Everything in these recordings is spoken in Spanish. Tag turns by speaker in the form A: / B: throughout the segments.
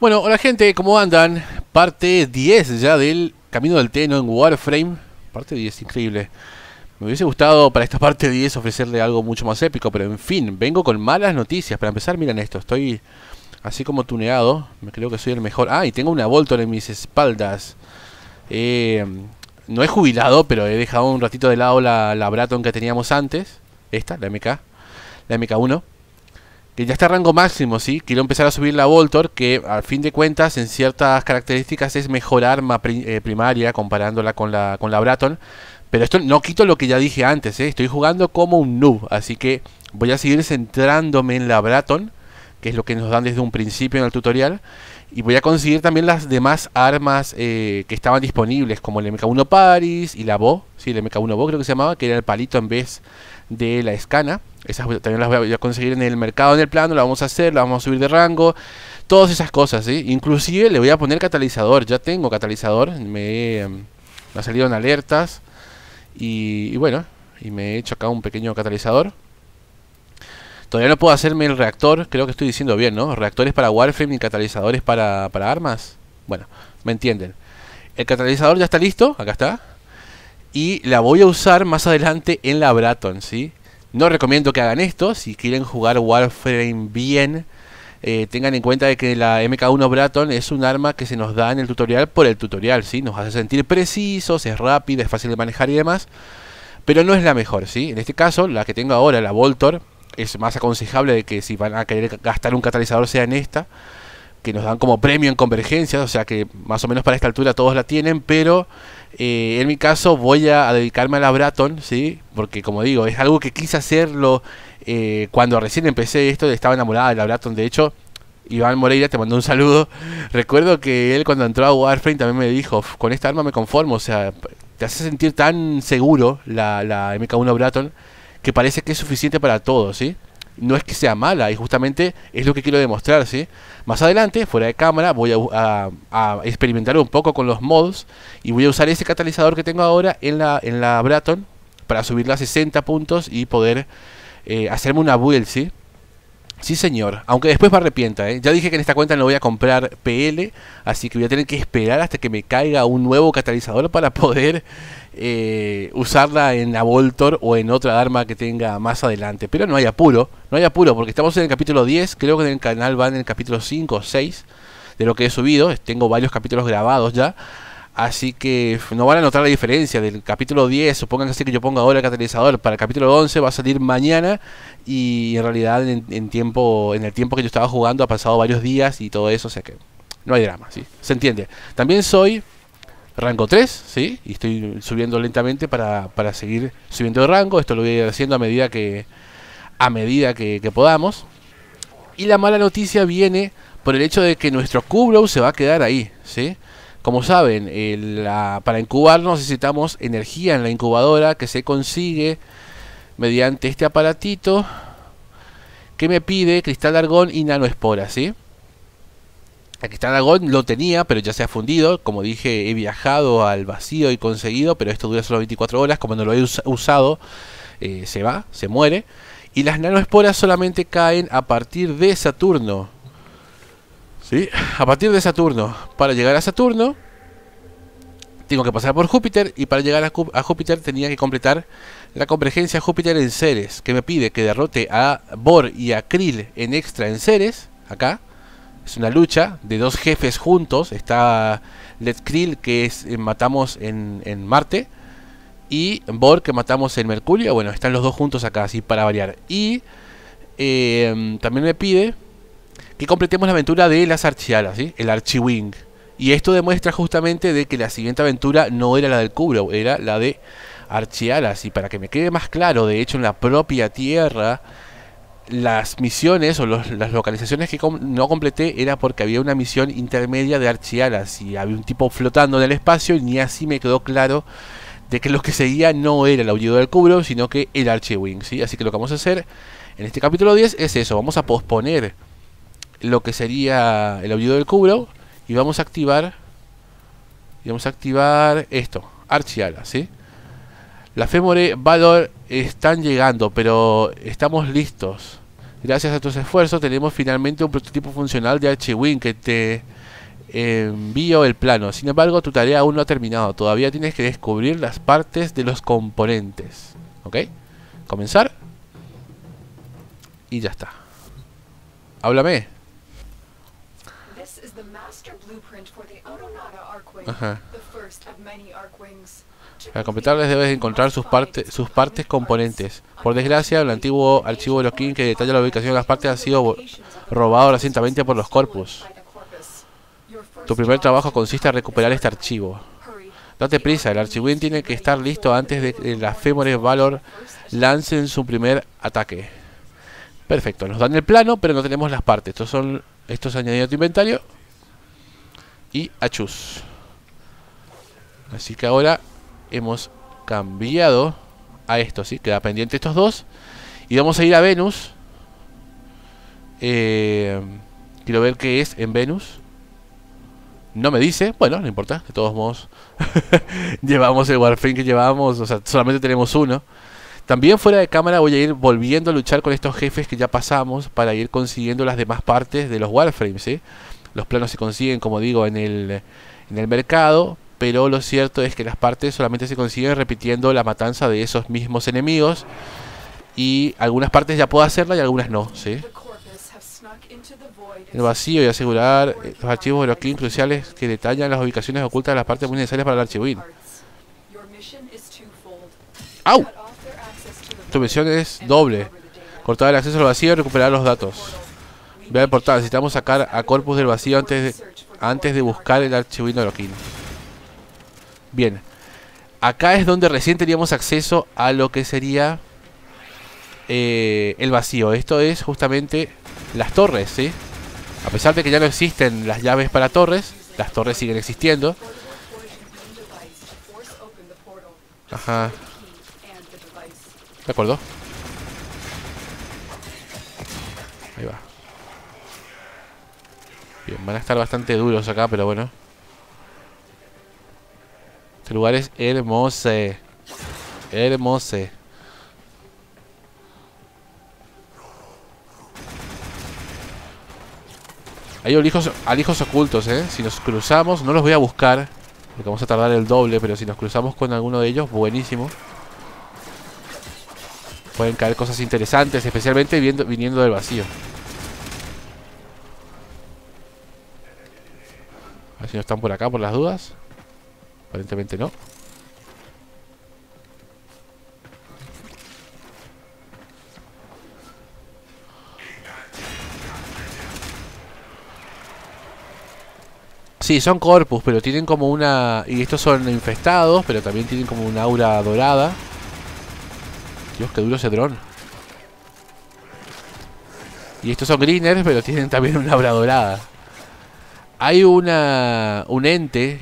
A: Bueno, hola gente, ¿cómo andan? Parte 10 ya del Camino del Teno en Warframe. Parte 10, increíble. Me hubiese gustado para esta parte 10 ofrecerle algo mucho más épico, pero en fin, vengo con malas noticias. Para empezar, miren esto, estoy así como tuneado. Me creo que soy el mejor. Ah, y tengo una Voltor en mis espaldas. Eh, no he jubilado, pero he dejado un ratito de lado la, la Braton que teníamos antes. Esta, la MK. La MK1 que ya está a rango máximo, ¿sí? Quiero empezar a subir la Voltor, que al fin de cuentas en ciertas características es mejor arma eh, primaria comparándola con la, con la Braton. Pero esto no quito lo que ya dije antes, ¿eh? Estoy jugando como un noob, así que voy a seguir centrándome en la Braton, que es lo que nos dan desde un principio en el tutorial. Y voy a conseguir también las demás armas eh, que estaban disponibles, como el MK1 Paris y la Bo, sí, el MK1 Bo creo que se llamaba, que era el palito en vez de la escana. Esas también las voy a conseguir en el mercado, en el plano, la vamos a hacer, la vamos a subir de rango. Todas esas cosas, ¿sí? Inclusive le voy a poner catalizador, ya tengo catalizador, me, me salieron alertas. Y, bueno, y me he hecho acá un pequeño catalizador. Todavía no puedo hacerme el reactor, creo que estoy diciendo bien, ¿no? Reactores para Warframe y catalizadores para, para armas. Bueno, me entienden. El catalizador ya está listo, acá está. Y la voy a usar más adelante en la Braton, ¿sí? No recomiendo que hagan esto, si quieren jugar Warframe bien, eh, tengan en cuenta de que la MK1 Braton es un arma que se nos da en el tutorial por el tutorial, ¿sí? Nos hace sentir precisos, es rápida, es fácil de manejar y demás, pero no es la mejor, ¿sí? En este caso, la que tengo ahora, la Voltor, es más aconsejable de que si van a querer gastar un catalizador sea en esta, que nos dan como premio en convergencia, o sea que más o menos para esta altura todos la tienen, pero eh, en mi caso voy a, dedicarme a la Braton, ¿sí? Porque como digo, es algo que quise hacerlo eh, cuando recién empecé esto, estaba enamorada de la Braton. De hecho, Iván Moreira te mandó un saludo. Recuerdo que él cuando entró a Warframe también me dijo, con esta arma me conformo, o sea, te hace sentir tan seguro la, la MK1 Braton que parece que es suficiente para todo, ¿sí? no es que sea mala y justamente es lo que quiero demostrar, ¿sí? Más adelante, fuera de cámara, voy a, experimentar un poco con los mods y voy a usar ese catalizador que tengo ahora en la, en la Braton para subirla a 60 puntos y poder eh, hacerme una build, ¿sí? Sí, señor. Aunque después me arrepienta, ¿eh? Ya dije que en esta cuenta no voy a comprar PL, así que voy a tener que esperar hasta que me caiga un nuevo catalizador para poder eh, usarla en Avoltor o en otra arma que tenga más adelante. Pero no hay apuro, no hay apuro, porque estamos en el capítulo 10, creo que en el canal va en el capítulo 5 o 6 de lo que he subido. Tengo varios capítulos grabados ya. Así que no van a notar la diferencia del capítulo 10, supongan que yo ponga ahora el catalizador para el capítulo 11 va a salir mañana y en realidad en, tiempo en el tiempo que yo estaba jugando ha pasado varios días y todo eso, o sea que no hay drama, ¿sí? Se entiende. También soy rango 3, ¿sí? Y estoy subiendo lentamente para, para seguir subiendo de rango, esto lo voy a ir haciendo a medida que a medida que, que podamos. Y la mala noticia viene por el hecho de que nuestro Kubrow se va a quedar ahí, ¿sí? Como saben, para incubarnos necesitamos energía en la incubadora que se consigue mediante este aparatito que me pide cristal argón y nanoespora, ¿sí? El cristal argón lo tenía, pero ya se ha fundido. Como dije, he viajado al vacío y conseguido, pero esto dura solo 24 horas. Como no lo he usado, eh, se va, se muere. Y las nanoesporas solamente caen a partir de Saturno. ¿Sí? A partir de Saturno. Para llegar a Saturno, tengo que pasar por Júpiter. Y para llegar a, Júpiter tenía que completar la convergencia Júpiter en Ceres. Que me pide que derrote a Bor y a Krill en extra en Ceres. Acá. Es una lucha de dos jefes juntos. Está Led Krill que es, eh, matamos en, en Marte. Y Bor que matamos en Mercurio. Bueno, están los dos juntos acá, así para variar. Y eh, también me pide que completemos la aventura de las Archialas, ¿sí? el Archiwing. Y esto demuestra justamente de que la siguiente aventura no era la del Kubrow, era la de Archialas. Y para que me quede más claro, de hecho en la propia Tierra, las misiones o las localizaciones que no completé era porque había una misión intermedia de Archialas y había un tipo flotando en el espacio y ni así me quedó claro de que lo que seguía no era el aullido del Kubrow, sino que el Archiwing, ¿sí? Así que lo que vamos a hacer en este capítulo 10 es eso, vamos a posponer lo que sería el aullido del cubro y vamos a activar vamos a activar esto, Archiala, ¿sí? La Femore Valor están llegando, pero estamos listos. Gracias a tus esfuerzos tenemos finalmente un prototipo funcional de Archewin que te envío el plano. Sin embargo, tu tarea aún no ha terminado. Todavía tienes que descubrir las partes de los componentes. ¿Ok? Comenzar. Y ya está. Háblame. Ajá. Para completarles debes encontrar sus, partes sus partes componentes. Por desgracia, el antiguo archivo de King que detalla la ubicación de las partes ha sido robado recientemente por los corpus. Tu primer trabajo consiste en recuperar este archivo. Date prisa, el archivo tiene que estar listo antes de que las Femores Valor lancen su primer ataque. Perfecto, nos dan el plano, pero no tenemos las partes. Estos son estos añadidos a tu inventario. Y achus. Así que ahora hemos cambiado a esto, ¿sí? Queda pendiente estos dos. Y vamos a ir a Venus. Eh, quiero ver qué es en Venus. No me dice, bueno, no importa, de todos modos. llevamos el Warframe que llevamos, o sea, solamente tenemos uno. También fuera de cámara voy a ir volviendo a luchar con estos jefes que ya pasamos para ir consiguiendo las demás partes de los Warframes, ¿sí? Los planos se consiguen, como digo, en el, en el mercado, pero lo cierto es que las partes solamente se consiguen repitiendo la matanza de esos mismos enemigos y algunas partes ya puedo hacerla y algunas no, ¿sí? El vacío y asegurar los archivos de los clics cruciales que detallan las ubicaciones ocultas de las partes muy necesarias para el archivo ¡Au! Tu misión es doble. Cortar el acceso al vacío y recuperar los datos. Vea el portal. Necesitamos sacar a Corpus del vacío antes de, antes de buscar el archivo de Loquín. Bien. Acá es donde recién teníamos acceso a lo que sería eh, el vacío. Esto es justamente las torres, ¿sí? A pesar de que ya no existen las llaves para torres, las torres siguen existiendo. Ajá. De acuerdo. Ahí va. Van a estar bastante duros acá, pero bueno. Este lugar es hermoso. Hermoso. Hay alijos, alijos ocultos, ¿eh? Si nos cruzamos, no los voy a buscar. Porque vamos a tardar el doble, pero si nos cruzamos con alguno de ellos, buenísimo. Pueden caer cosas interesantes, especialmente viniendo del vacío. Si no están por acá por las dudas. Aparentemente no. Sí, son corpus, pero tienen como una... Y estos son infestados, pero también tienen como una aura dorada. Dios, qué duro ese dron. Y estos son greeners, pero tienen también una aura dorada. Hay una... Un ente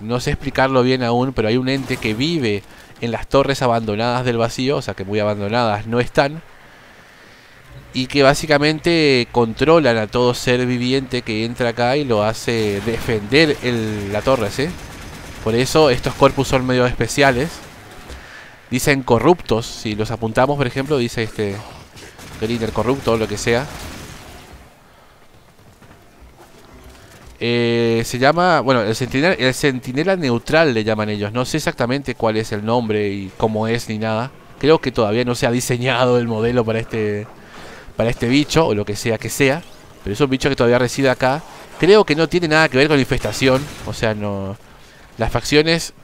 A: no sé explicarlo bien aún, pero hay un ente que vive en las torres abandonadas del vacío, o sea que muy abandonadas no están, y que básicamente controlan a todo ser viviente que entra acá y lo hace defender la torre, ¿sí? Por eso estos corpus son medio especiales. Dicen corruptos, si los apuntamos por ejemplo, dice este Greener corrupto o lo que sea. Eh, se llama, bueno, el centinela, el neutral le llaman ellos. No sé exactamente cuál es el nombre y cómo es ni nada. Creo que todavía no se ha diseñado el modelo para este, para este bicho o lo que sea que sea. Pero es un bicho que todavía reside acá. Creo que no tiene nada que ver con la infestación. O sea, no. Las facciones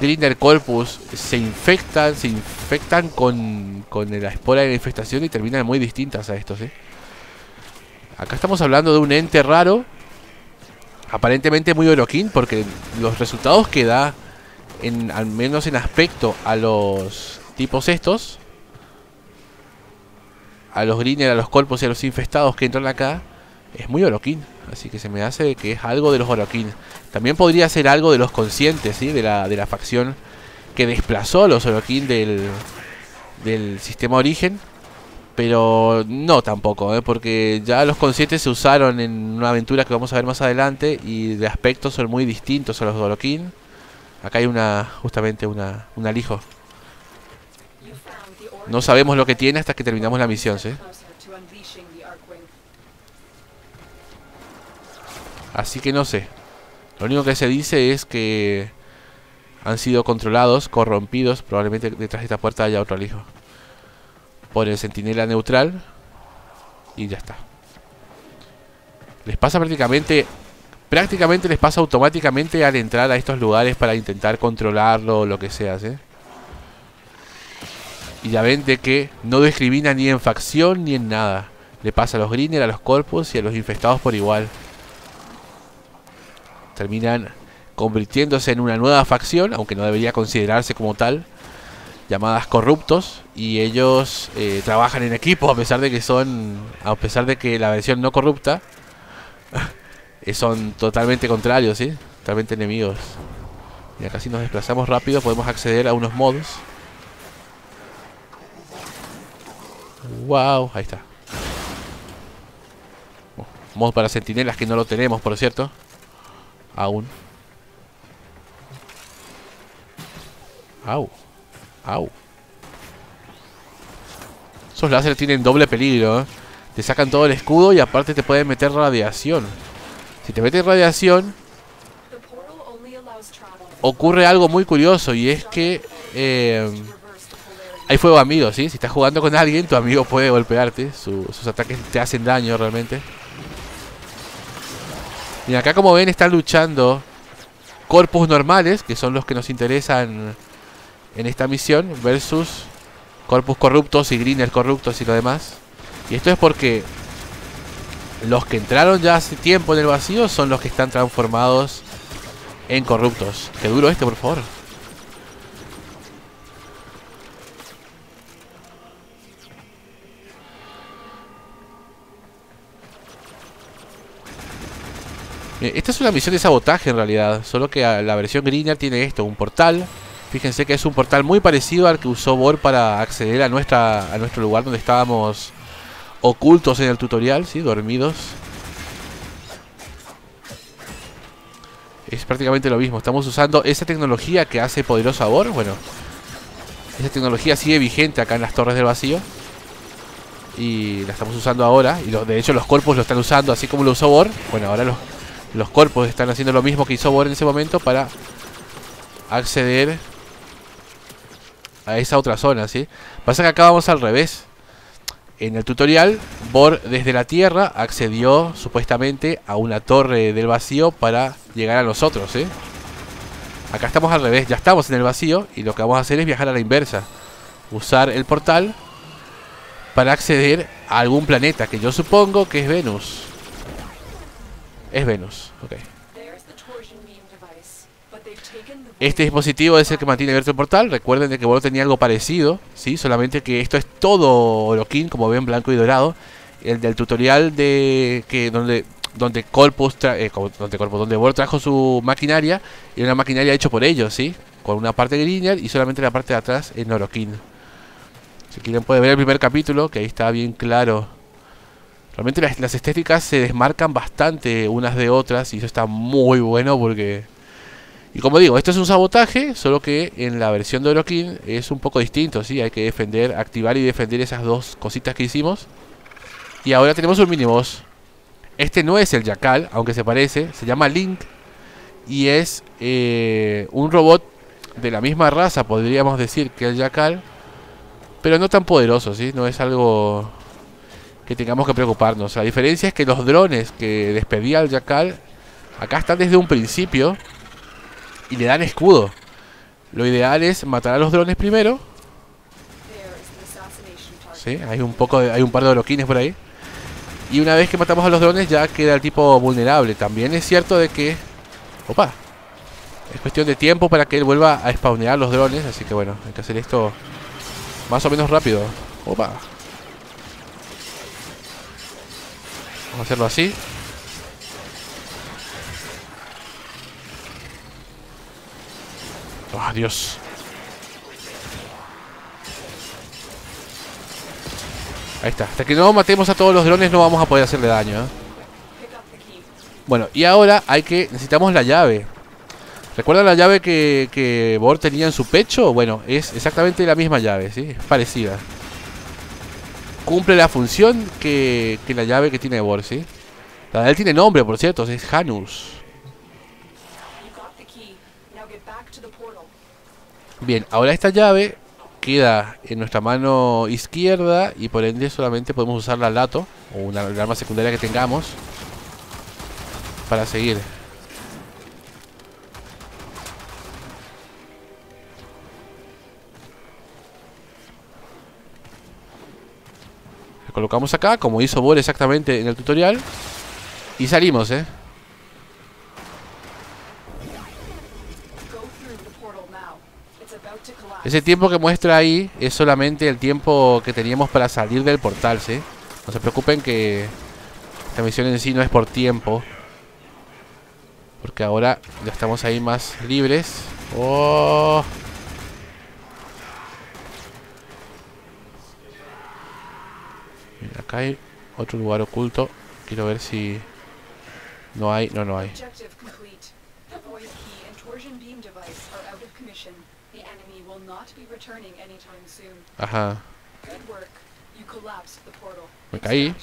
A: Grinder Corpus se infectan, se infectan con, con la espora de la infestación y terminan muy distintas a estos, ¿eh? Acá estamos hablando de un ente raro aparentemente muy oroquín porque los resultados que da, en, al menos en aspecto a los tipos estos, a los greener, a los colpos y a los infestados que entran acá, es muy oroquín. Así que se me hace que es algo de los oroquín. También podría ser algo de los conscientes, ¿sí? de, la, de la facción que desplazó a los oroquín del, del sistema origen pero no tampoco, ¿eh? porque ya los conscientes se usaron en una aventura que vamos a ver más adelante y de aspectos son muy distintos a los Dorokin. Acá hay una, justamente una, un alijo. No sabemos lo que tiene hasta que terminamos la misión, ¿sí? Así que no sé. Lo único que se dice es que han sido controlados, corrompidos. Probablemente detrás de esta puerta haya otro alijo. Por el centinela neutral. Y ya está. Les pasa prácticamente... Prácticamente les pasa automáticamente al entrar a estos lugares para intentar controlarlo o lo que sea, ¿sí? Y ya ven de que no discrimina ni en facción ni en nada. Le pasa a los greener, a los corpus y a los infestados por igual. Terminan convirtiéndose en una nueva facción, aunque no debería considerarse como tal, llamadas corruptos. Y ellos eh, trabajan en equipo a pesar de que son, a pesar de que la versión no corrupta Eh, son totalmente contrarios, ¿sí? Totalmente enemigos. Y acá si nos desplazamos rápido podemos acceder a unos modos. Wow, ahí está. Oh, mod para sentinelas que no lo tenemos, por cierto. Aún. Au. Au. Esos láser tienen doble peligro, ¿eh? Te sacan todo el escudo y aparte te pueden meter radiación. Si te metes radiación, ocurre algo muy curioso y es que eh, hay fuego amigo, ¿sí? Si estás jugando con alguien, tu amigo puede golpearte. sus ataques te hacen daño realmente. Y acá como ven están luchando corpus normales, que son los que nos interesan en esta misión, versus corpus corruptos y greeners corruptos y lo demás. Y esto es porque los que entraron ya hace tiempo en el vacío son los que están transformados en corruptos. Qué duro este, por favor. Esta es una misión de sabotaje en realidad, solo que la versión Greener tiene esto, un portal. Fíjense que es un portal muy parecido al que usó Bor para acceder a, nuestra, a nuestro lugar donde estábamos ocultos en el tutorial, ¿sí? Dormidos. Es prácticamente lo mismo. Estamos usando esa tecnología que hace poderoso Bor. Bueno, esa tecnología sigue vigente acá en las torres del vacío. Y la estamos usando ahora. Y de hecho los cuerpos lo están usando así como lo usó Bor. Bueno, ahora los, los cuerpos están haciendo lo mismo que hizo Bor en ese momento para acceder a esa otra zona, ¿sí? Pasa que acá vamos al revés. En el tutorial, Bor desde la Tierra accedió supuestamente a una torre del vacío para llegar a nosotros, ¿eh? Acá estamos al revés, ya estamos en el vacío y lo que vamos a hacer es viajar a la inversa. Usar el portal para acceder a algún planeta, que yo supongo que es Venus. Es Venus, ok. Este dispositivo es el que mantiene abierto el portal. Recuerden de que bueno tenía algo parecido, ¿sí? Solamente que esto es todo Orokin, como ven, blanco y dorado. El del tutorial de que donde donde Corpus, eh, donde Corpus, trajo su maquinaria y una maquinaria hecho por ellos, ¿sí? Con una parte lineal y solamente la parte de atrás en Orokin. Si quieren pueden ver el primer capítulo, que ahí está bien claro. Realmente las estéticas se desmarcan bastante unas de otras y eso está muy bueno porque y como digo, esto es un sabotaje, solo que en la versión de Orokin es un poco distinto, ¿sí? Hay que defender, activar y defender esas dos cositas que hicimos. Y ahora tenemos un mini boss. Este no es el Yakal, aunque se parece, se llama Link. Y es eh, un robot de la misma raza, podríamos decir, que el Yakal. Pero no tan poderoso, ¿sí? No es algo que tengamos que preocuparnos. La diferencia es que los drones que despedía el Yakal, acá están desde un principio y le dan escudo. Lo ideal es matar a los drones primero. Sí, hay un poco hay un par de oroquines por ahí. Y una vez que matamos a los drones ya queda el tipo vulnerable. También es cierto de que... Opa. Es cuestión de tiempo para que él vuelva a spawnear los drones. Así que bueno, hay que hacer esto más o menos rápido. Opa. Vamos a hacerlo así. Oh, Dios. Ahí está. Hasta que no matemos a todos los drones no vamos a poder hacerle daño. ¿eh? Bueno, y ahora hay que... Necesitamos la llave. ¿Recuerdan la llave que, que Bor tenía en su pecho? Bueno, es exactamente la misma llave, ¿sí? Es parecida. Cumple la función que, que la llave que tiene Bor, ¿sí? La de él tiene nombre, por cierto, es Hanus. Bien, ahora esta llave queda en nuestra mano izquierda y por ende solamente podemos usar la lato o una arma secundaria que tengamos para seguir. La colocamos acá, como hizo Bor exactamente en el tutorial. Y salimos, ¿eh? Ese tiempo que muestra ahí es solamente el tiempo que teníamos para salir del portal, ¿sí? No se preocupen que esta misión en sí no es por tiempo. Porque ahora ya estamos ahí más libres. ¡Oh! Mira, acá hay otro lugar oculto. Quiero ver si... No hay, no, no hay. Ajá. Me caí.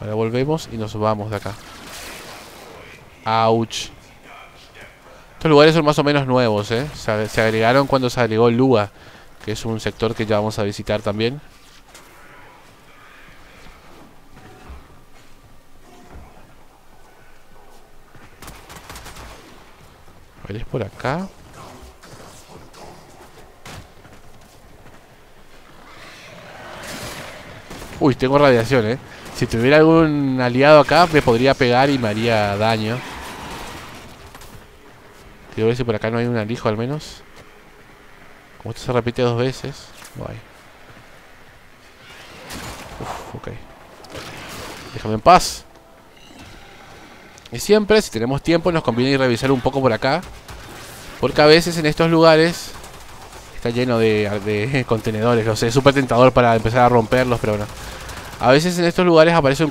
A: Ahora volvemos y nos vamos de acá. Ouch. Estos lugares son más o menos nuevos, ¿eh? Se, se agregaron cuando se agregó Lua, que es un sector que ya vamos a visitar también. A ver, es por acá. Uy, tengo radiación, eh. Si tuviera algún aliado acá, me podría pegar y me haría daño. Quiero ver si por acá no hay un alijo al menos. Como esto se repite dos veces. No ok. Déjame en paz. Y siempre, si tenemos tiempo, nos conviene ir revisar un poco por acá. Porque a veces en estos lugares está lleno de, contenedores. No sé, es súper tentador para empezar a romperlos, pero bueno. A veces en estos lugares aparece un,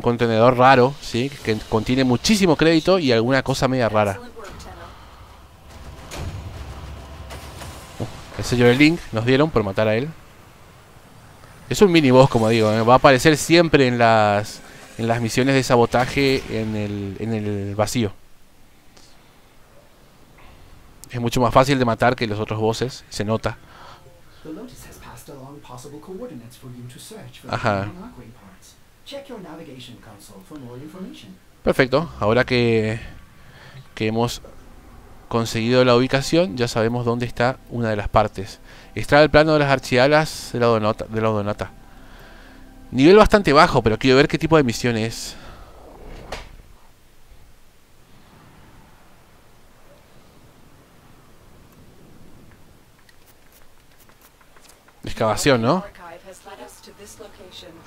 A: contenedor raro, ¿sí? Que contiene muchísimo crédito y alguna cosa media rara. Uh, el sello de Link nos dieron por matar a él. Es un mini boss, como digo. ¿eh? Va a aparecer siempre en las en las misiones de sabotaje en el, en el vacío. Es mucho más fácil de matar que los otros bosses, se nota. Ajá. Perfecto, ahora que, que hemos conseguido la ubicación, ya sabemos dónde está una de las partes. Está el plano de las archialas de la Donata. De la Donata. Nivel bastante bajo, pero quiero ver qué tipo de misión es. Excavación, ¿no?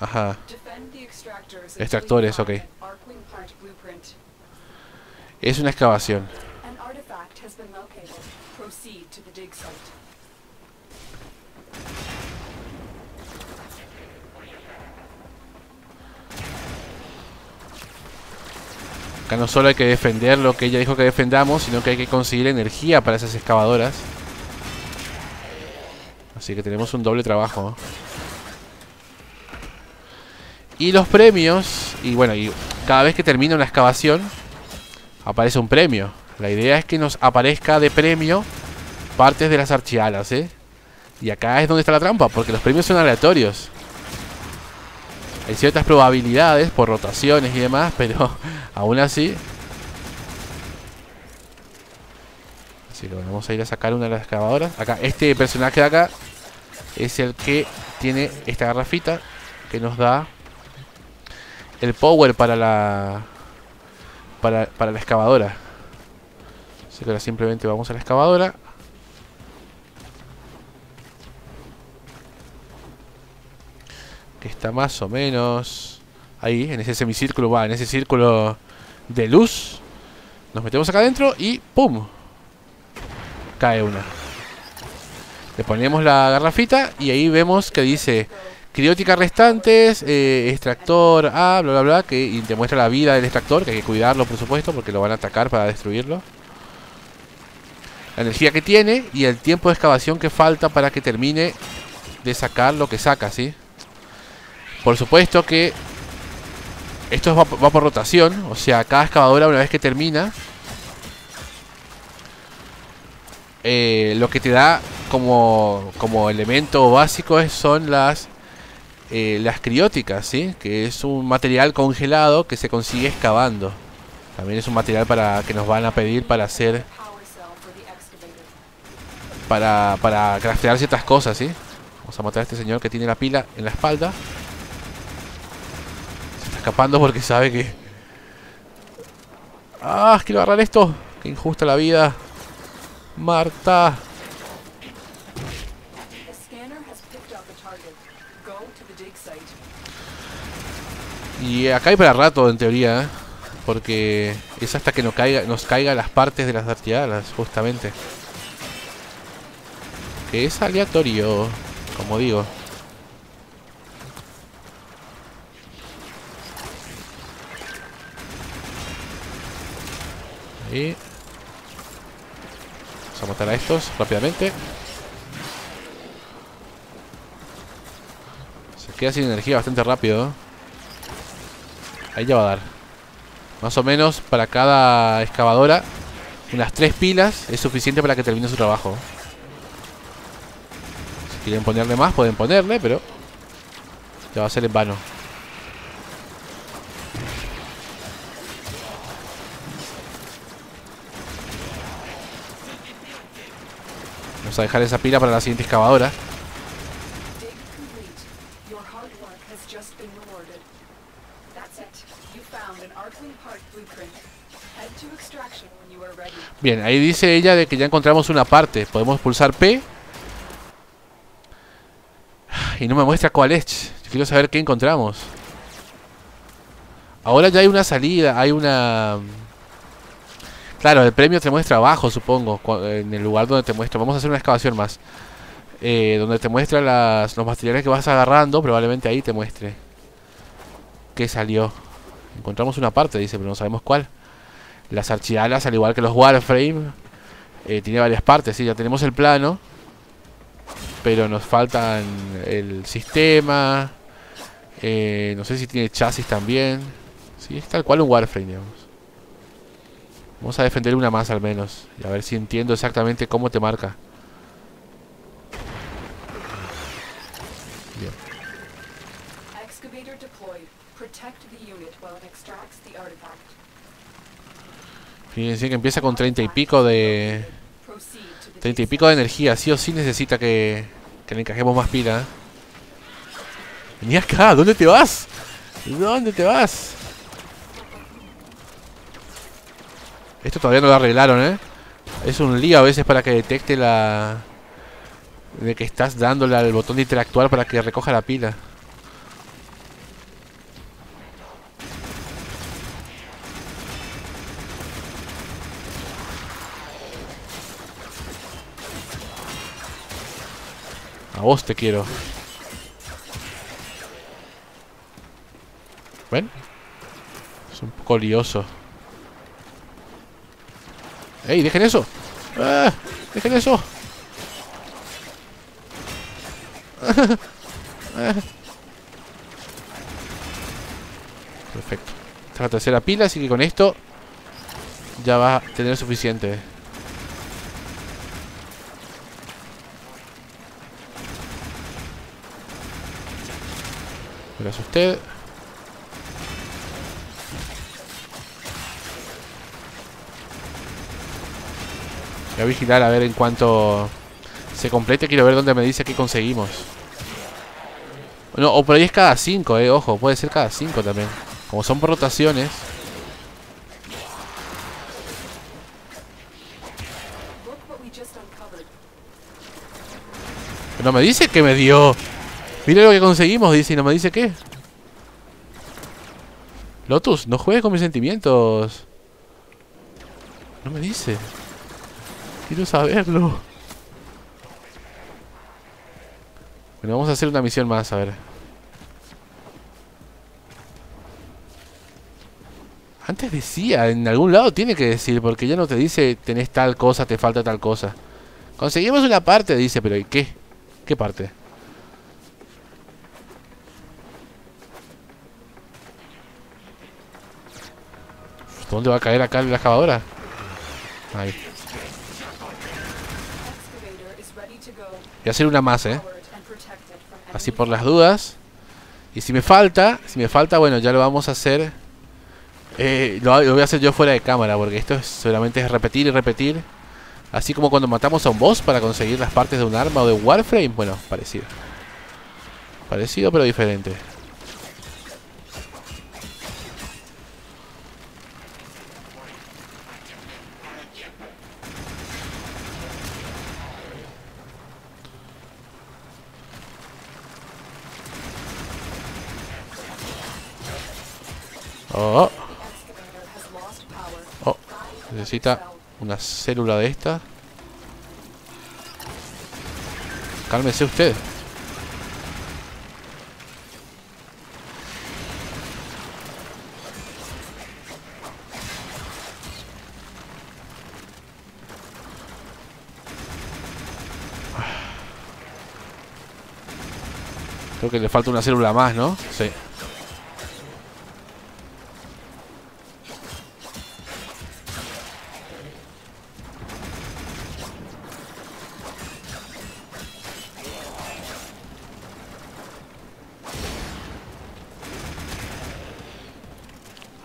A: Ajá. Extractores, ok. Es una excavación. Acá no solo hay que defender lo que ella dijo que defendamos, sino que hay que conseguir energía para esas excavadoras. Así que tenemos un doble trabajo. Y los premios, y bueno, y cada vez que termina una excavación, aparece un premio. La idea es que nos aparezca de premio partes de las archialas, ¿eh? Y acá es donde está la trampa, porque los premios son aleatorios. Hay ciertas probabilidades por rotaciones y demás, pero aún así... Así que vamos a ir a sacar una de las excavadoras. Acá, este personaje de acá es el que tiene esta garrafita que nos da el power para la para, para la excavadora. Así que ahora simplemente vamos a la excavadora. que está más o menos ahí, en ese semicírculo, va, en ese círculo de luz. Nos metemos acá adentro y ¡pum! Cae una. Le ponemos la garrafita y ahí vemos que dice criótica restantes, eh, extractor A, bla bla bla, que te muestra la vida del extractor, que hay que cuidarlo por supuesto porque lo van a atacar para destruirlo. La energía que tiene y el tiempo de excavación que falta para que termine de sacar lo que saca, ¿sí? Por supuesto que esto va, por rotación, o sea, cada excavadora una vez que termina eh, lo que te da como, como elemento básico son las eh, las crióticas, ¿sí? Que es un material congelado que se consigue excavando. También es un material para que nos van a pedir para hacer para, para craftear ciertas cosas, ¿sí? Vamos a matar a este señor que tiene la pila en la espalda. Escapando porque sabe que... ¡Ah! Quiero agarrar esto. Qué injusta la vida. Marta. Y acá hay para rato en teoría, ¿eh? porque es hasta que nos caiga, nos caiga las partes de las artiadas, justamente. Que es aleatorio, como digo. Ahí. Vamos a matar a estos rápidamente. Se queda sin energía bastante rápido. Ahí ya va a dar. Más o menos para cada excavadora, unas tres pilas es suficiente para que termine su trabajo. Si quieren ponerle más, pueden ponerle, pero ya va a ser en vano. Vamos a dejar esa pila para la siguiente excavadora. Bien, ahí dice ella de que ya encontramos una parte. Podemos pulsar P. Y no me muestra cuál es. Yo quiero saber qué encontramos. Ahora ya hay una salida, hay una... Claro, el premio te muestra abajo, supongo. En el lugar donde te muestra. Vamos a hacer una excavación más. Eh, donde te muestra los materiales que vas agarrando. Probablemente ahí te muestre. ¿Qué salió? Encontramos una parte, dice, pero no sabemos cuál. Las archialas, al igual que los Warframe, eh, tiene varias partes. Sí, ya tenemos el plano. Pero nos faltan el sistema. Eh, no sé si tiene chasis también. Sí, es tal cual un Warframe, digamos. Vamos a defender una más al menos. Y a ver si entiendo exactamente cómo te marca. Bien. Fíjense que empieza con 30 y pico de... 30 y pico de energía. Sí o sí necesita que, que le encajemos más pila. Vení acá, ¿dónde te vas? ¿Dónde te vas? Esto todavía no lo arreglaron, ¿eh? Es un lío a veces para que detecte la... De que estás dándole al botón de interactuar para que recoja la pila. A vos te quiero. ¿Ven? Es un poco lioso. ¡Ey, dejen eso! ¡Ah! ¡Dejen eso! Perfecto. Esta es la tercera pila, así que con esto ya va a tener suficiente. Gracias usted. Voy a vigilar a ver en cuanto se complete. Quiero ver dónde me dice que conseguimos. No, o por ahí es cada 5, eh. Ojo, puede ser cada 5 también. Como son por rotaciones. no me dice que me dio. Mira lo que conseguimos, dice, y no me dice qué. Lotus, no juegues con mis sentimientos. No me dice. Quiero saberlo. Bueno, vamos a hacer una misión más, a ver. Antes decía, en algún lado tiene que decir, porque ya no te dice tenés tal cosa, te falta tal cosa. Conseguimos una parte, dice, pero ¿y qué? ¿Qué parte? ¿Dónde va a caer acá la excavadora? Ahí. Voy a hacer una más, ¿eh? Así por las dudas. Y si me falta, si me falta, bueno, ya lo vamos a hacer. Eh, lo, lo, voy a hacer yo fuera de cámara, porque esto es, solamente es repetir y repetir. Así como cuando matamos a un boss para conseguir las partes de un arma o de un Warframe. Bueno, parecido. Parecido pero diferente. Oh. Oh. Necesita una célula de esta. Cálmese usted. Creo que le falta una célula más, ¿no? Sí.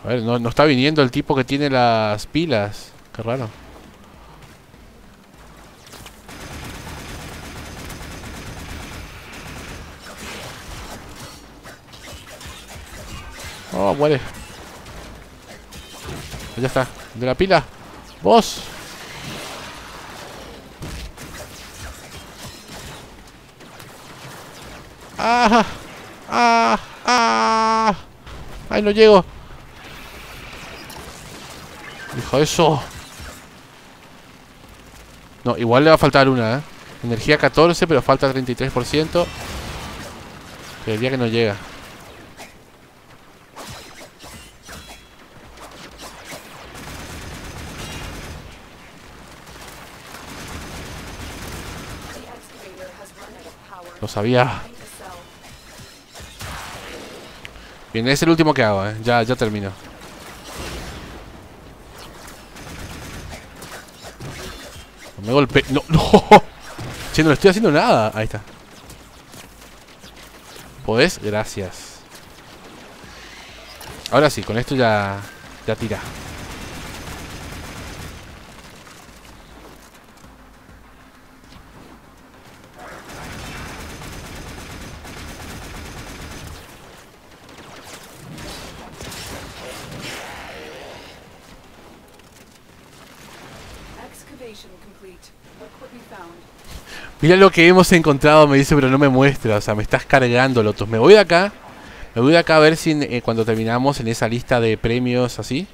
A: A ver, no, no está viniendo el tipo que tiene las pilas. Qué raro. Oh, muere. Ya está. De la pila. Vos. ¡Ah! ¡Ah! ¡Ah! ¡Ay, no llego! Dijo eso. No, igual le va a faltar una, ¿eh? Energía 14, pero falta 33%. día que no llega. Lo sabía. Bien, es el último que hago, ¿eh? Ya, ya termino. No me golpe... No, no. Che, no le estoy haciendo nada. Ahí está. ¿Podés? Gracias. Ahora sí, con esto ya... Ya tira. Mira lo que hemos encontrado, me dice, pero no me muestra. O sea, me estás cargando, Lotus. Me voy de acá. Me voy de acá a ver si eh, cuando terminamos en esa lista de premios así.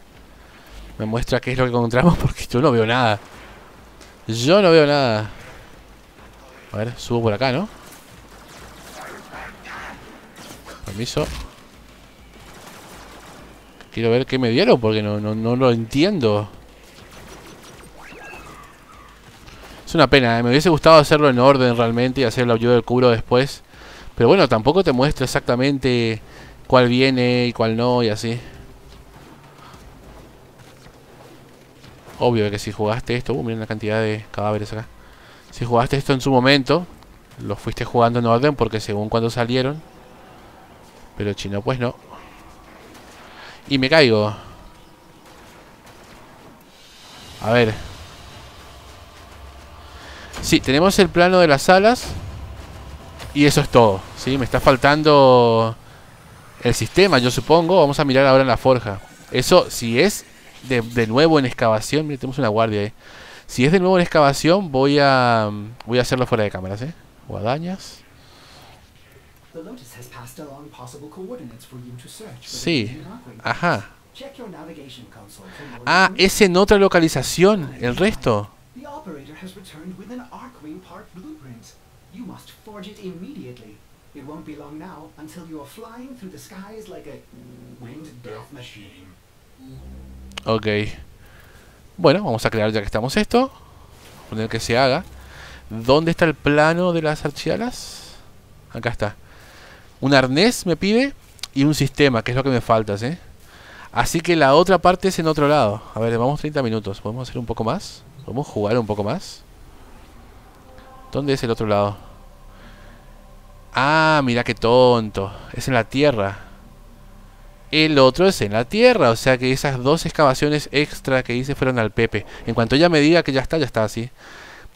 A: Me muestra qué es lo que encontramos porque yo no veo nada. Yo no veo nada. A ver, subo por acá, ¿no? Permiso. Quiero ver qué me dieron porque no, no, no lo entiendo. Es una pena, ¿eh? me hubiese gustado hacerlo en orden realmente y hacer la ayuda del cubro después. Pero bueno, tampoco te muestra exactamente cuál viene y cuál no y así. Obvio que si jugaste esto... Uh, miren la cantidad de cadáveres acá. Si jugaste esto en su momento, lo fuiste jugando en orden porque según cuando salieron. Pero chino, pues no. Y me caigo. A ver. Sí, tenemos el plano de las alas. Y eso es todo. ¿sí? Me está faltando el sistema, yo supongo. Vamos a mirar ahora en la forja. Eso, si es de, nuevo en excavación. Mira, tenemos una guardia ahí. Si es de nuevo en excavación, voy a voy a hacerlo fuera de cámaras, ¿eh? Guadañas. Sí. Ajá. Ah, es en otra localización. El resto. The operator has returned with an Archwing part blueprint. You must forge it immediately. It won't be long now until you are flying through the skies like a winged death machine. Ok. Bueno, vamos a crear ya que estamos esto. Poner que se haga. ¿Dónde está el plano de las archialas? Acá está. Un arnés me pide y un sistema, que es lo que me falta, ¿sí? Así que la otra parte es en otro lado. A ver, vamos 30 minutos. ¿Podemos hacer un poco más? ¿Podemos jugar un poco más? ¿Dónde es el otro lado? Ah, mira qué tonto. Es en la tierra. El otro es en la tierra. O sea que esas dos excavaciones extra que hice fueron al Pepe. En cuanto ella me diga que ya está, ya está así.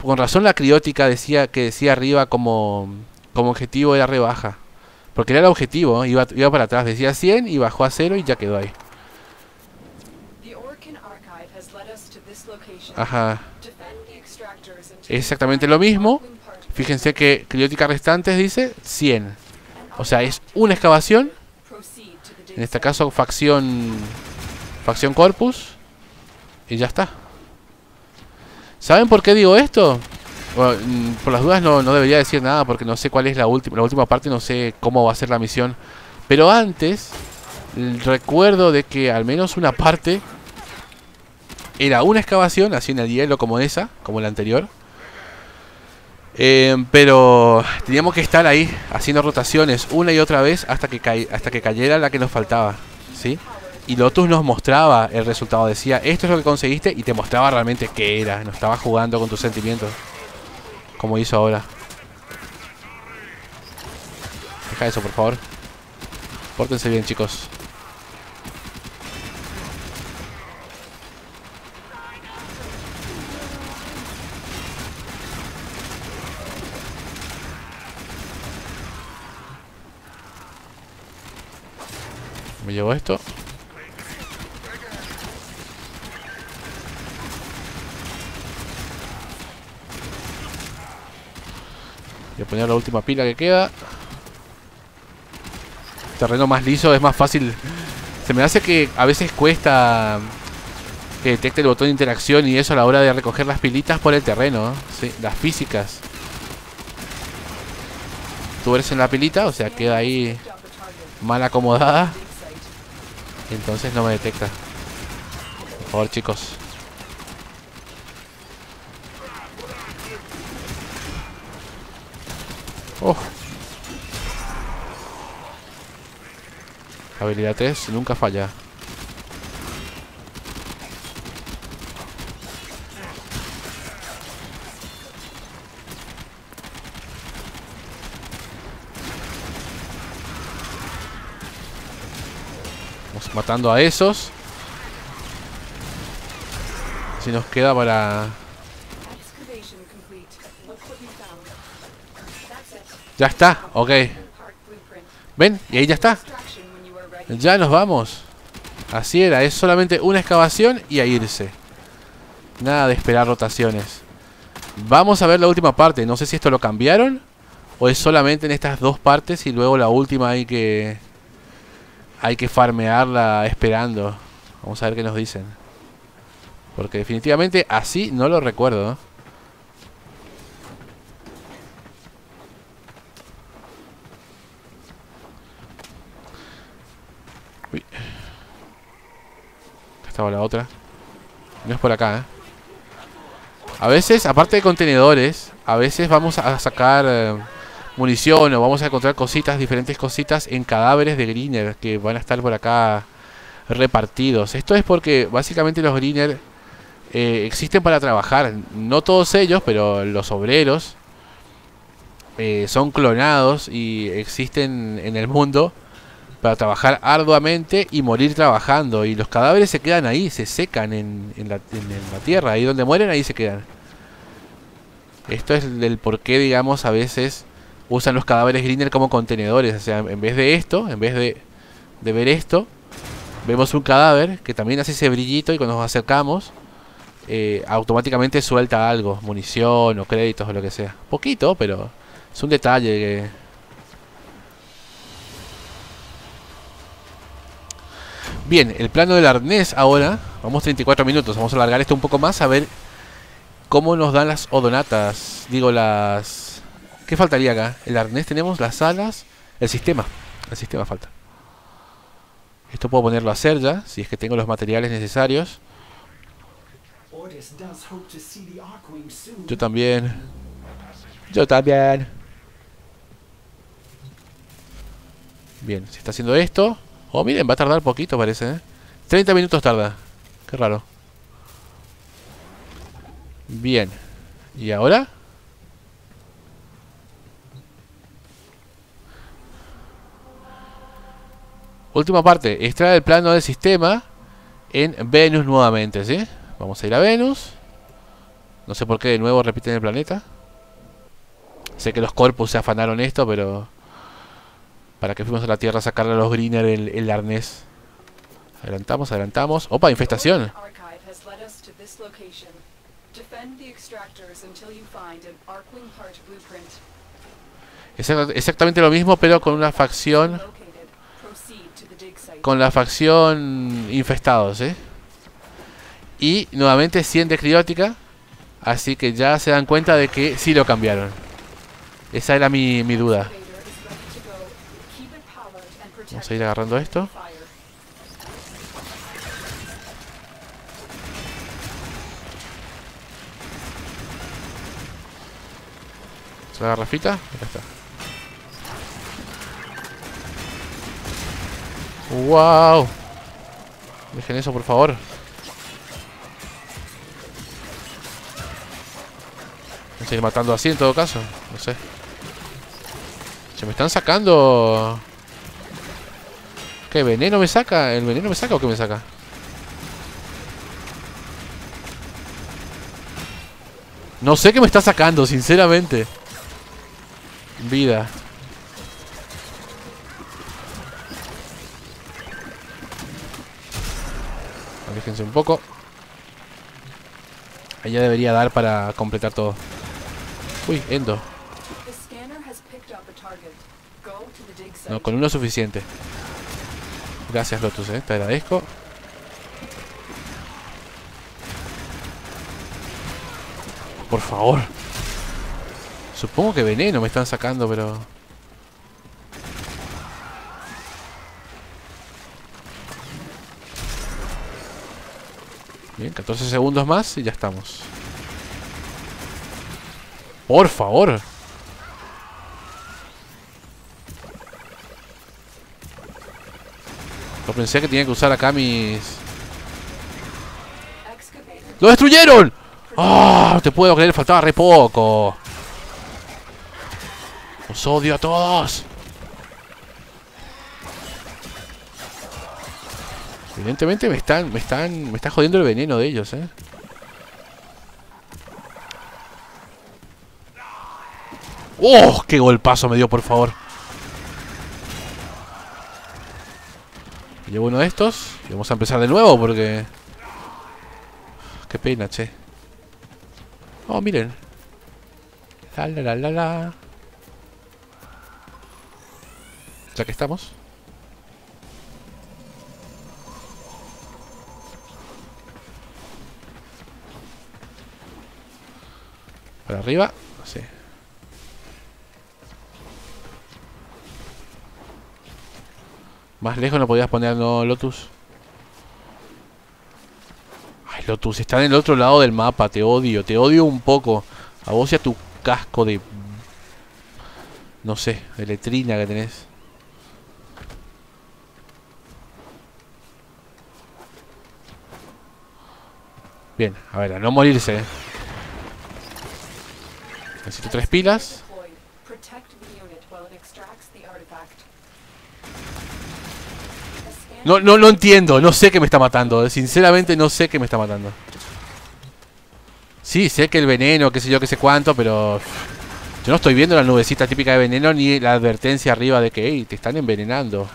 A: Con razón la criótica decía que decía arriba como, como objetivo era rebaja. Porque era el objetivo, iba, iba para atrás. Decía 100 y bajó a 0 y ya quedó ahí. Ajá. Exactamente lo mismo. Fíjense que criótica restantes dice 100. O sea, es una excavación. En este caso, facción. Facción corpus. Y ya está. ¿Saben por qué digo esto? Mm, por las dudas no, no, debería decir nada porque no sé cuál es la última, la última parte, no sé cómo va a ser la misión. Pero antes, recuerdo de que al menos una parte era una excavación, así en el hielo como esa, como la anterior. Eh, pero teníamos que estar ahí haciendo rotaciones una y otra vez hasta que, hasta que cayera la que nos faltaba. ¿sí? Y Lotus nos mostraba el resultado. Decía, esto es lo que conseguiste y te mostraba realmente qué era. No estaba jugando con tus sentimientos. Como hizo ahora. Deja eso, por favor. Pórtense bien, chicos. Me llevo esto. Voy a poner la última pila que queda. Terreno más liso es más fácil. Se me hace que a veces cuesta que detecte el botón de interacción y eso a la hora de recoger las pilitas por el terreno. ¿sí? Las físicas. Tú eres en la pilita, o sea, queda ahí mal acomodada. Entonces no me detecta. Por favor, chicos. Oh. Habilidad 3 nunca falla. A esos. Si nos queda para... Ya está, ok. ¿Ven? Y ahí ya está. Ya nos vamos. Así era, es solamente una excavación y a irse. Nada de esperar rotaciones. Vamos a ver la última parte. No sé si esto lo cambiaron o es solamente en estas dos partes y luego la última hay que hay que farmearla esperando. Vamos a ver qué nos dicen. Porque definitivamente así no lo recuerdo. Uy. estaba la otra. No es por acá, ¿eh? A veces, aparte de contenedores, a veces vamos a sacar... Eh, munición o vamos a encontrar cositas, diferentes cositas en cadáveres de greener que van a estar por acá repartidos. Esto es porque básicamente los greener eh, existen para trabajar. No todos ellos, pero los obreros eh, son clonados y existen en el mundo para trabajar arduamente y morir trabajando. Y los cadáveres se quedan ahí, se secan en, la, tierra. Ahí donde mueren, ahí se quedan. Esto es el porqué, digamos, a veces usan los cadáveres Greener como contenedores. O sea, en vez de esto, en vez de, de ver esto, vemos un cadáver que también hace ese brillito y cuando nos acercamos, eh, automáticamente suelta algo, munición o créditos o lo que sea. Poquito, pero es un detalle que... Bien, el plano del arnés ahora, vamos 34 minutos, vamos a alargar esto un poco más a ver cómo nos dan las odonatas, digo las ¿Qué faltaría acá? El arnés tenemos, las alas, el sistema. El sistema falta. Esto puedo ponerlo a hacer ya, si es que tengo los materiales necesarios. Yo también. Yo también. Bien, se está haciendo esto. Oh, miren, va a tardar poquito parece, ¿eh? 30 minutos tarda. Qué raro. Bien. ¿Y ahora? Última parte. Extrae el plano del sistema en Venus nuevamente, ¿sí? Vamos a ir a Venus. No sé por qué de nuevo repiten el planeta. Sé que los corpus se afanaron esto, pero... ¿Para que fuimos a la Tierra a sacarle a los Greener el, el arnés? Adelantamos, adelantamos. ¡Opa, infestación! exactamente lo mismo, pero con una facción... Con la facción infestados, ¿eh? Y nuevamente 100 de criótica. Así que ya se dan cuenta de que sí lo cambiaron. Esa era mi, mi duda. Vamos a ir agarrando esto. ¿Se la garrafita? Acá está. ¡Wow! Dejen eso, por favor. Vamos a ir matando así en todo caso. No sé. Se me están sacando... ¿Qué? ¿Veneno me saca? ¿El veneno me saca o qué me saca? No sé qué me está sacando, sinceramente. Vida. Aléjense un poco. Allá debería dar para completar todo. Uy, Endo. No, con uno suficiente. Gracias, Lotus, eh. te agradezco. Por favor. Supongo que veneno me están sacando, pero... Bien, 14 segundos más y ya estamos. Por favor. Yo pensé que tenía que usar acá mis... ¡Lo destruyeron! ¡Ah! te puedo creer, faltaba re poco. Os odio a todos. Evidentemente me están, me están, me está jodiendo el veneno de ellos, eh. ¡Oh! ¡Qué golpazo me dio, por favor! Llevo uno de estos y vamos a empezar de nuevo porque... Qué pena, che. Oh, miren. La la la la la. Ya que estamos. Para arriba. Sí. Más lejos no podías poner no Lotus. Ay, Lotus, está en el otro lado del mapa. Te odio, te odio un poco. A vos y a tu casco de... No sé, de letrina que tenés. Bien, a ver, a no morirse. Necesito tres pilas. No, no, no entiendo, no sé qué me está matando. Sinceramente no sé qué me está matando. Sí, sé que el veneno, qué sé yo, qué sé cuánto, pero... Yo no estoy viendo la nubecita típica de veneno ni la advertencia arriba de que, hey, te están envenenando.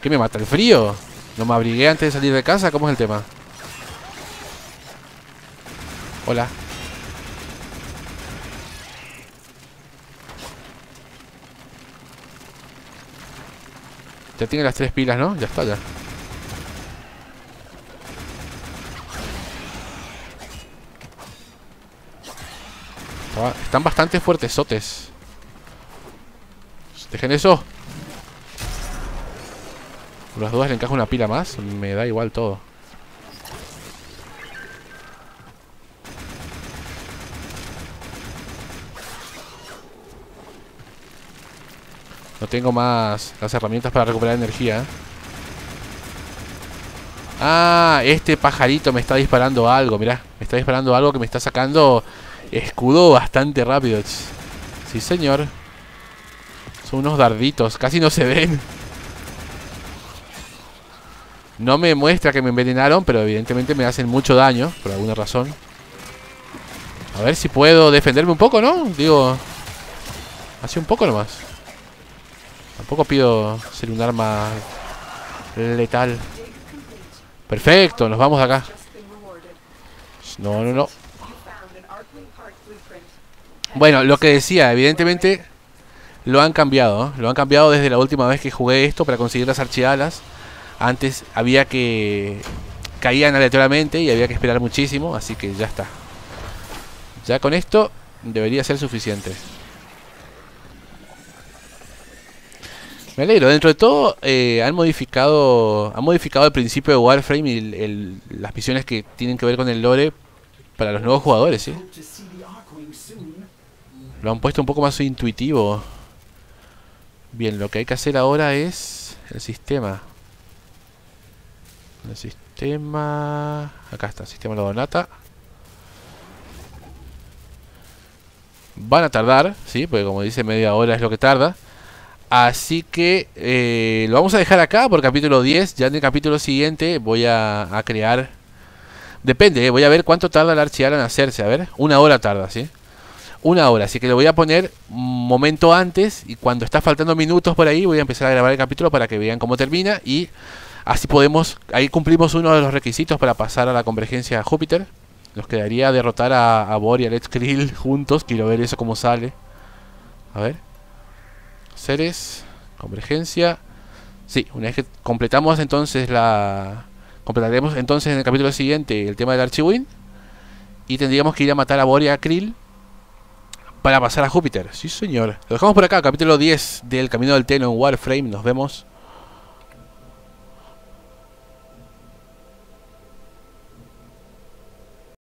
A: ¿Qué me mata? ¿El frío? ¿No me abrigué antes de salir de casa? ¿Cómo es el tema? Hola. Ya tiene las tres pilas, ¿no? Ya está, ya. Están bastante fuertesotes. Dejen eso. Por las dudas le encajo una pila más. Me da igual todo. No tengo más las herramientas para recuperar energía. Ah, este pajarito me está disparando algo, mirá. Me está disparando algo que me está sacando escudo bastante rápido. Sí, señor. Son unos darditos, casi no se ven. No me muestra que me envenenaron, pero evidentemente me hacen mucho daño, por alguna razón. A ver si puedo defenderme un poco, ¿no? Digo, así un poco nomás. Tampoco pido ser un arma letal. Perfecto, nos vamos de acá. No, no, no. Bueno, lo que decía, evidentemente lo han cambiado. Lo han cambiado desde la última vez que jugué esto para conseguir las archialas. Antes había que... Caían aleatoriamente y había que esperar muchísimo, así que ya está. Ya con esto debería ser suficiente. Me alegro, dentro de todo eh, han modificado han modificado el principio de Warframe y las misiones que tienen que ver con el lore para los nuevos jugadores, ¿sí? Lo han puesto un poco más intuitivo. Bien, lo que hay que hacer ahora es el sistema. El sistema... Acá está, el sistema de donata. Van a tardar, ¿sí? Porque como dice media hora es lo que tarda. Así que eh, lo vamos a dejar acá por capítulo 10. Ya en el capítulo siguiente voy a, crear... Depende, eh, voy a ver cuánto tarda el archivar en hacerse. A ver, una hora tarda, ¿sí? Una hora, así que lo voy a poner un momento antes y cuando está faltando minutos por ahí voy a empezar a grabar el capítulo para que vean cómo termina y así podemos, ahí cumplimos uno de los requisitos para pasar a la convergencia a Júpiter. Nos quedaría derrotar a, a Bor y a Let's juntos, quiero ver eso cómo sale. A ver. Seres, convergencia. Sí, una vez que completamos entonces la... Completaremos entonces en el capítulo siguiente el tema del Archiwin. Y tendríamos que ir a matar a Bor y a Krill para pasar a Júpiter. Sí, señor. Lo dejamos por acá, capítulo 10 del Camino del Teno en Warframe. Nos vemos.